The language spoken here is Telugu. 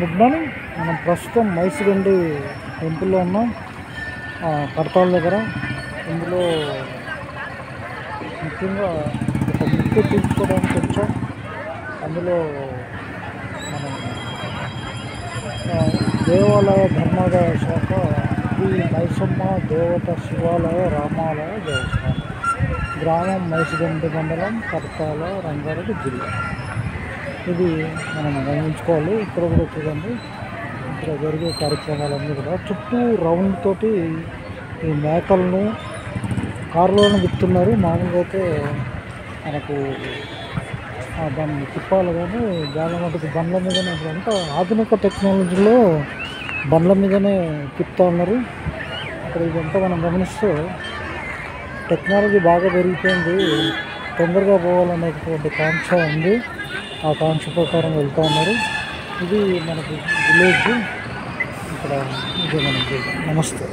Good morning. మనం ప్రస్తుతం మైసూరండి టెంపుల్లో ఉన్నాం. కడతాల దగ్గర. ఇందులో ముఖ్యంగా ఒక ముక్కు తీసుకోవడానికి వచ్చాం. అందులో మనం దేవాలయ ధర్మాదాయ శాఖ శ్రీ మైసమ్మ దేవత శివాలయ రామాలయ దేవస్థానం. గ్రామం మైసూరండి మండలం కడతాల రంగారెడ్డి జిల్లా. ఇది మనం గమనించుకోవాలి. ఇక్కడ కూడా చూడండి. ఇక్కడ జరిగే కార్యక్రమాలన్నీ కూడా చుట్టూ రౌండ్ తోటి ఈ మేకలను కారులోనే విత్తున్నారు మామూలుగా అయితే మనకు దాన్ని తిప్పాలి కానీ చాలా మటుకు బండ్ల మీదనే ఇప్పుడంతా ఆధునిక టెక్నాలజీలో బండ్ల మీదనే తిప్పుతా ఉన్నారు. ఇక్కడ ఇదంతా మనం గమనిస్తే టెక్నాలజీ బాగా పెరిగిపోయింది. తొందరగా పోవాలనేటువంటి కాంక్ష ఉంది. ఆ కాంక్ష ప్రకారం వెళ్తూ ఉన్నారు. ఇది మనకి విలేజ్. ఇక్కడ ఇది మనకి నమస్తే.